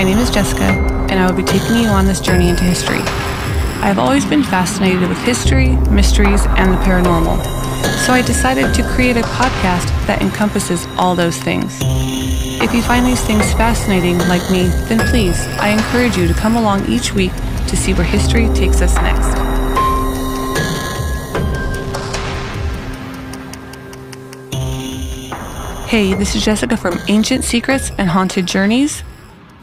my name is Jessica, and I will be taking you on this journey into history. I have always been fascinated with history, mysteries, and the paranormal, so I decided to create a podcast that encompasses all those things. If you find these things fascinating like me, then please, I encourage you to come along each week to see where history takes us next. Hey, this is Jessica from Ancient Secrets and Haunted Journeys.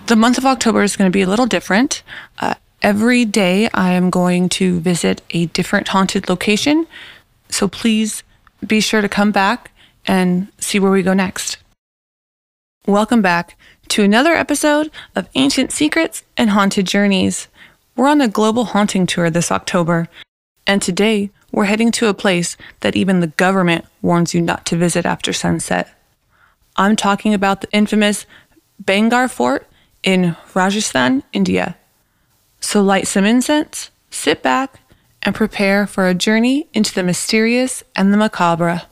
The month of October is going to be a little different. Uh, every day I am going to visit a different haunted location. So please be sure to come back and see where we go next. Welcome back to another episode of Ancient Secrets and Haunted Journeys. We're on a global haunting tour this October, and today we're heading to a place that even the government warns you not to visit after sunset. I'm talking about the infamous Bhangarh Fort in Rajasthan, India. So light some incense, sit back, and prepare for a journey into the mysterious and the macabre.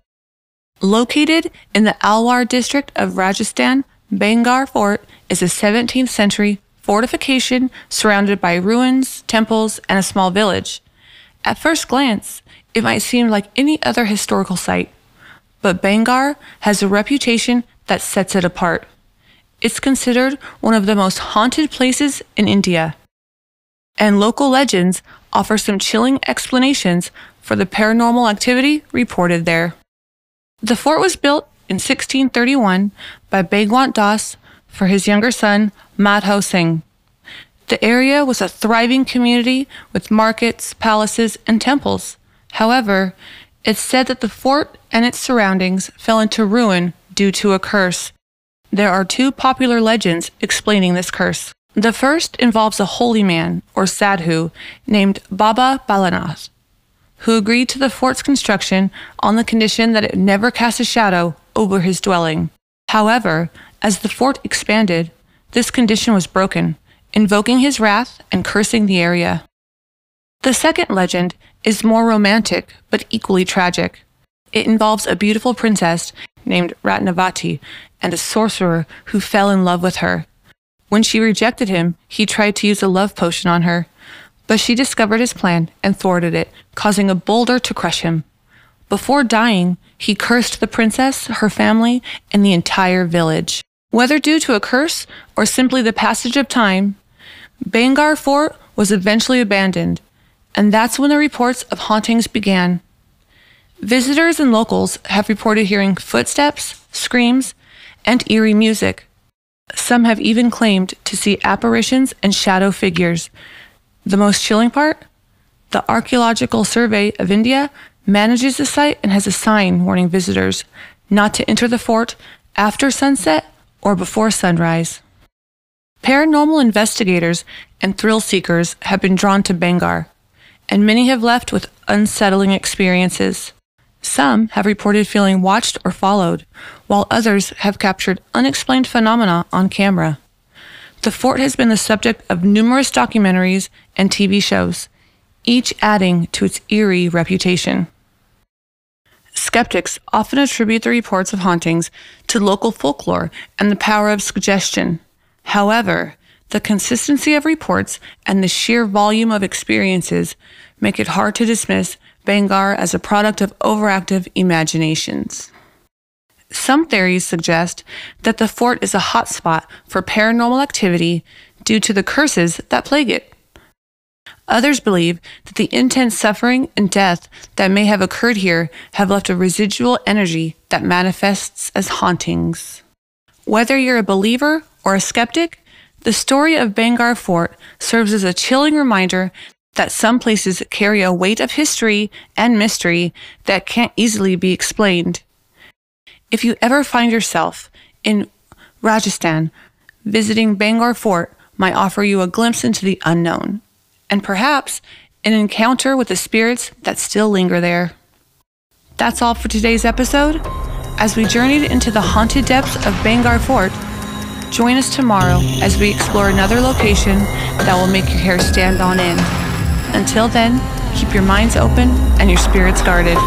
Located in the Alwar district of Rajasthan, Bhangarh Fort is a 17th century fortification surrounded by ruins, temples, and a small village. At first glance, it might seem like any other historical site, but Bhangarh has a reputation that sets it apart. It's considered one of the most haunted places in India. And local legends offer some chilling explanations for the paranormal activity reported there. The fort was built in 1631 by Bhagwant Das for his younger son, Madho Singh. The area was a thriving community with markets, palaces, and temples. However, it's said that the fort and its surroundings fell into ruin due to a curse. There are two popular legends explaining this curse. The first involves a holy man, or sadhu, named Baba Balanath, who agreed to the fort's construction on the condition that it never cast a shadow over his dwelling. However, as the fort expanded, this condition was broken, invoking his wrath and cursing the area. The second legend is more romantic but equally tragic. It involves a beautiful princess named Ratnavati and a sorcerer who fell in love with her. When she rejected him, he tried to use a love potion on her, but she discovered his plan and thwarted it, causing a boulder to crush him. Before dying, he cursed the princess, her family, and the entire village. Whether due to a curse or simply the passage of time, Bhangarh Fort was eventually abandoned, and that's when the reports of hauntings began. Visitors and locals have reported hearing footsteps, screams, and eerie music. Some have even claimed to see apparitions and shadow figures. The most chilling part? The Archaeological Survey of India manages the site and has a sign warning visitors not to enter the fort after sunset or before sunrise. Paranormal investigators and thrill seekers have been drawn to Bhangarh, and many have left with unsettling experiences. Some have reported feeling watched or followed, while others have captured unexplained phenomena on camera. The fort has been the subject of numerous documentaries and TV shows, each adding to its eerie reputation. Skeptics often attribute the reports of hauntings to local folklore and the power of suggestion. However, the consistency of reports and the sheer volume of experiences make it hard to dismiss Bhangarh as a product of overactive imaginations. Some theories suggest that the fort is a hotspot for paranormal activity due to the curses that plague it. Others believe that the intense suffering and death that may have occurred here have left a residual energy that manifests as hauntings. Whether you're a believer or a skeptic, the story of Bhangarh Fort serves as a chilling reminder that some places carry a weight of history and mystery that can't easily be explained. If you ever find yourself in Rajasthan, visiting Bhangarh Fort might offer you a glimpse into the unknown, and perhaps an encounter with the spirits that still linger there. That's all for today's episode. As we journeyed into the haunted depths of Bhangarh Fort, join us tomorrow as we explore another location that will make your hair stand on end. Until then, keep your minds open and your spirits guarded.